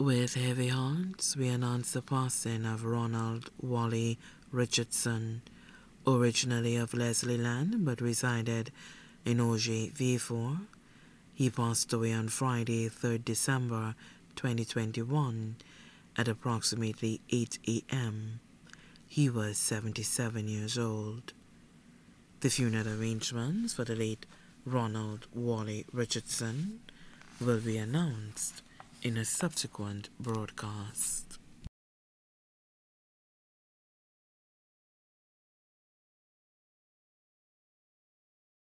With heavy hearts, we announce the passing of Ronald Wally Richardson, originally of Leslie Land but resided in Auger V4. He passed away on Friday, 3rd December 2021 at approximately 8 a.m. He was 77 years old. The funeral arrangements for the late Ronald Wally Richardson will be announced in a subsequent broadcast.